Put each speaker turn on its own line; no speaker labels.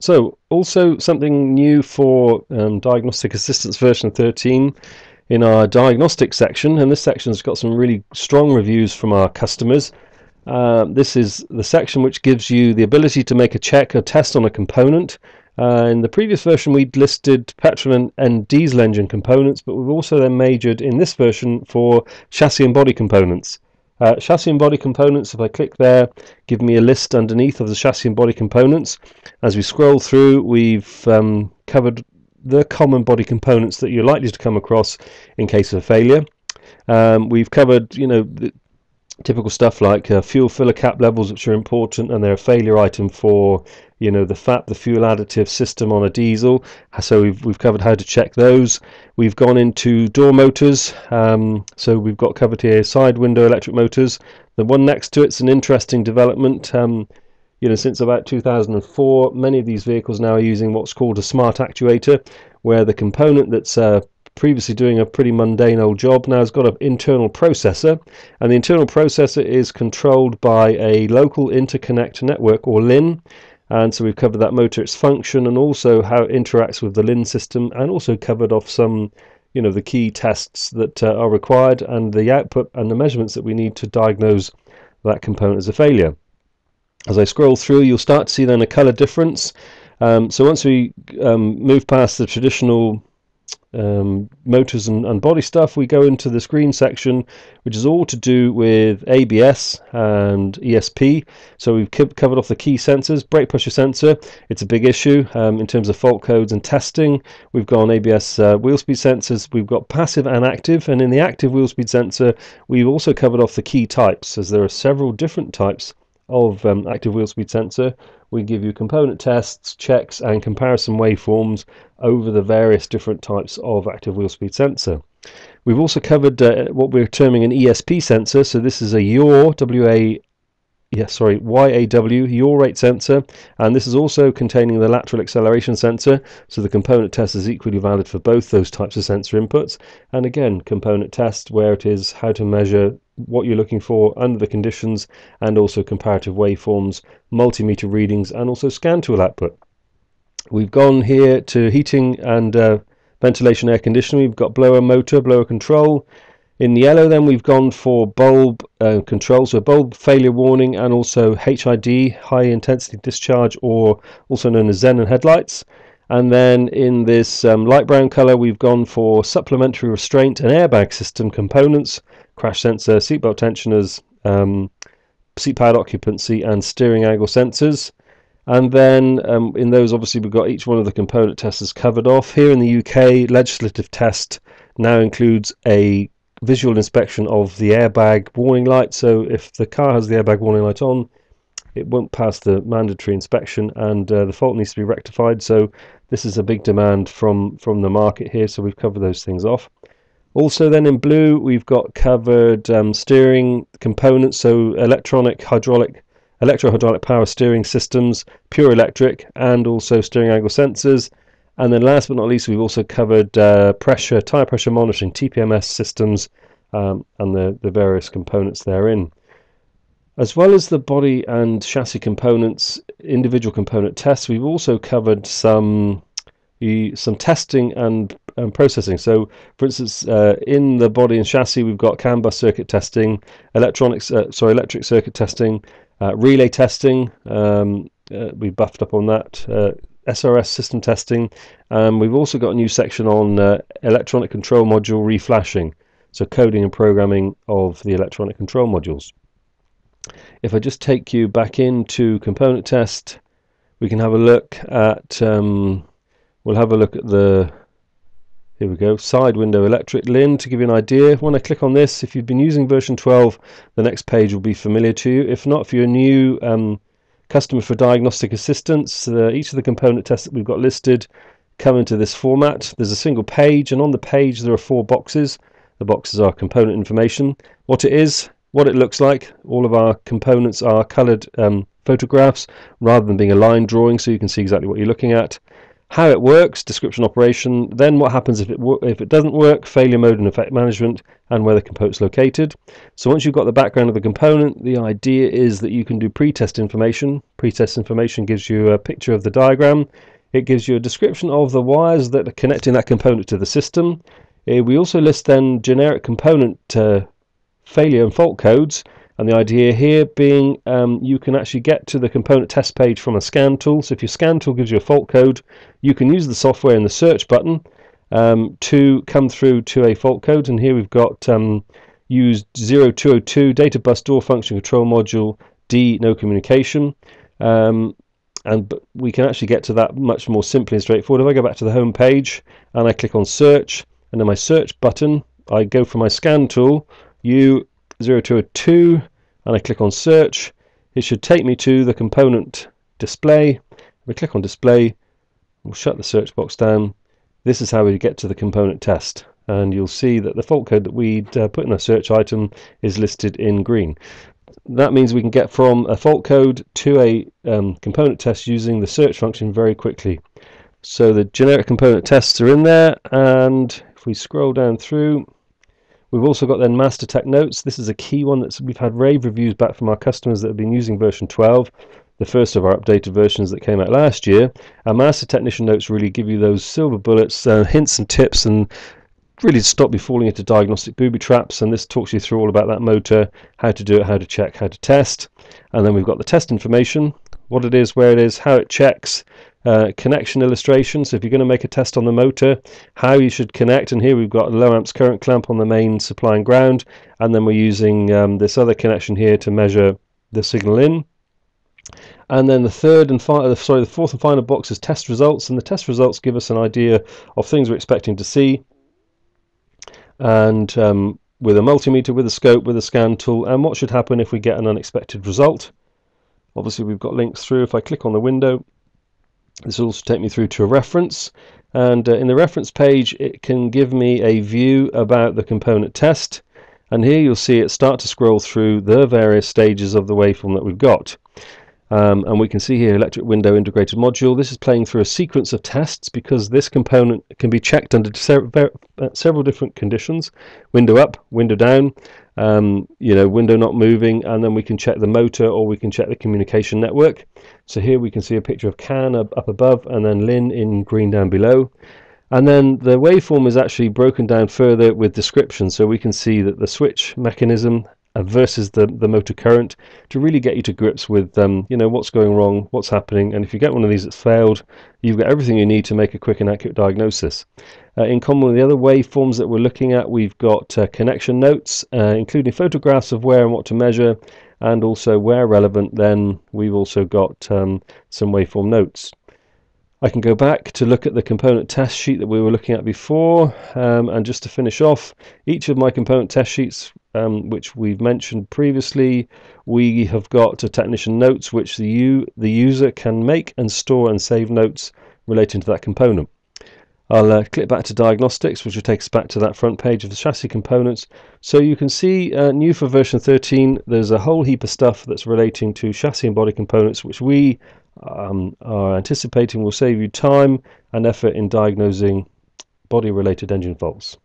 So, also something new for um, Diagnostic Assistance version 13 in our diagnostic section, and this section has got some really strong reviews from our customers. Uh, this is the section which gives you the ability to make a check or test on a component. Uh, in the previous version, we'd listed petrol and, and, diesel engine components, but we've also then majored in this version for chassis and body components. Uh, chassis and body components, if I click there, give me a list underneath of the chassis and body components. As we scroll through, we've um, covered the common body components that you're likely to come across in case of a failure. Um, we've covered, you know, typical stuff like uh, fuel filler cap levels, which are important, and they're a failure item for you know the FAP, the fuel additive system on a diesel. So we've we've covered how to check those. We've gone into door motors. Um, so we've got covered here side window electric motors. The one next to it's an interesting development. Um, you know, since about 2004, many of these vehicles now are using what's called a smart actuator, where the component that's uh, previously doing a pretty mundane old job now has got an internal processor and the internal processor is controlled by a local interconnect network or LIN and so we've covered that motor its function and also how it interacts with the LIN system and also covered off some you know the key tests that uh, are required and the output and the measurements that we need to diagnose that component as a failure. As I scroll through you'll start to see then a color difference. Um, so once we um, move past the traditional um, motors and, and, body stuff, we go into the screen section, which is all to do with ABS and ESP. So we've covered off the key sensors, brake pressure sensor. It's a big issue um, in terms of fault codes and testing. We've got ABS uh, wheel speed sensors. We've got passive and active, and in the active wheel speed sensor, we've also covered off the key types, as there are several different types of um, active wheel speed sensor. We give you component tests, checks, and comparison waveforms over the various different types of active wheel speed sensor. We've also covered uh, what we're terming an ESP sensor. So this is a yaw, W-A, yeah, sorry, YAW, yaw rate sensor, and this is also containing the lateral acceleration sensor. So the component test is equally valid for both those types of sensor inputs. And again, component test where it is how to measure what you're looking for under the conditions and also comparative waveforms, multimeter readings, and also scan tool output. We've gone here to heating and uh, ventilation air conditioning. We've got blower motor, blower control. In yellow then we've gone for bulb uh, control, so bulb failure warning and also HID, high intensity discharge or also known as xenon headlights. And then in this um, light brown color we've gone for supplementary restraint and airbag system components, crash sensor, seatbelt tensioners, um, seat pad occupancy and steering angle sensors. And then um, in those, obviously, we've got each one of the component tests covered off. Here in the UK, legislative test now includes a visual inspection of the airbag warning light. So if the car has the airbag warning light on, it won't pass the mandatory inspection and uh, the fault needs to be rectified. So this is a big demand from, from the market here. So we've covered those things off. Also then in blue, we've got covered um, steering components. So electronic, hydraulic, electro-hydraulic power steering systems, pure electric, and also steering angle sensors. And then last but not least, we've also covered uh, pressure, tire pressure monitoring, TPMS systems, um, and the, the various components therein. As well as the body and chassis components, individual component tests, we've also covered some some testing and, and processing. So, for instance, uh, in the body and chassis, we've got CAN bus circuit testing, electronics, uh, sorry, electric circuit testing, uh, relay testing, um, uh, we buffed up on that. Uh, SRS system testing. Um, we've also got a new section on uh, electronic control module reflashing, so coding and programming of the electronic control modules. If I just take you back into component test, we can have a look at, um, we'll have a look at the here we go, side window electric LIN to give you an idea. When I click on this, if you've been using version 12, the next page will be familiar to you. If not, if you're a new um, customer for diagnostic assistance, uh, each of the component tests that we've got listed come into this format. There's a single page, and on the page there are four boxes. The boxes are component information, what it is, what it looks like. All of our components are coloured um, photographs rather than being a line drawing, so you can see exactly what you're looking at how it works, description operation, then what happens if it if it doesn't work, failure mode and effect management, and where the component's located. So once you've got the background of the component, the idea is that you can do pre-test information. Pre-test information gives you a picture of the diagram. It gives you a description of the wires that are connecting that component to the system. Uh, we also list then generic component uh, failure and fault codes and the idea here being um, you can actually get to the component test page from a scan tool. So if your scan tool gives you a fault code, you can use the software in the search button um, to come through to a fault code. And here we've got um, used 0202 data bus door function control module D no communication. Um, and we can actually get to that much more simply and straightforward. If I go back to the home page and I click on search and then my search button, I go for my scan tool, U 0202 and I click on search, it should take me to the component display. We click on display, we'll shut the search box down. This is how we get to the component test. And you'll see that the fault code that we'd uh, put in our search item is listed in green. That means we can get from a fault code to a um, component test using the search function very quickly. So the generic component tests are in there, and if we scroll down through, We've also got then Master Tech Notes. This is a key one that we've had rave reviews back from our customers that have been using version 12, the first of our updated versions that came out last year. Our Master Technician Notes really give you those silver bullets, uh, hints and tips, and really stop you falling into diagnostic booby traps. And this talks you through all about that motor, how to do it, how to check, how to test. And then we've got the test information, what it is, where it is, how it checks, uh, connection illustration. So if you're going to make a test on the motor, how you should connect. And here we've got a low amps current clamp on the main supply and ground. And then we're using um, this other connection here to measure the signal in. And then the third and final, sorry, the fourth and final box is test results. And the test results give us an idea of things we're expecting to see. And um, with a multimeter, with a scope, with a scan tool, and what should happen if we get an unexpected result. Obviously, we've got links through. If I click on the window, this will also take me through to a reference and uh, in the reference page it can give me a view about the component test and here you'll see it start to scroll through the various stages of the waveform that we've got. Um, and we can see here electric window integrated module. This is playing through a sequence of tests because this component can be checked under several different conditions. Window up, window down, um, you know, window not moving, and then we can check the motor or we can check the communication network. So here we can see a picture of CAN up, above and then LIN in green down below. And then the waveform is actually broken down further with description, so we can see that the switch mechanism versus the, the motor current to really get you to grips with um, you know what's going wrong, what's happening, and if you get one of these that's failed, you've got everything you need to make a quick and accurate diagnosis. Uh, in common with the other waveforms that we're looking at, we've got uh, connection notes, uh, including photographs of where and what to measure, and also where relevant, then we've also got um, some waveform notes. I can go back to look at the component test sheet that we were looking at before, um, and just to finish off, each of my component test sheets, um, which we've mentioned previously, we have got a technician notes which the, u the user can make and store and save notes relating to that component. I'll uh, click back to diagnostics, which will take us back to that front page of the chassis components. So you can see uh, new for version 13, there's a whole heap of stuff that's relating to chassis and body components, which we um, are anticipating will save you time and effort in diagnosing body related engine faults.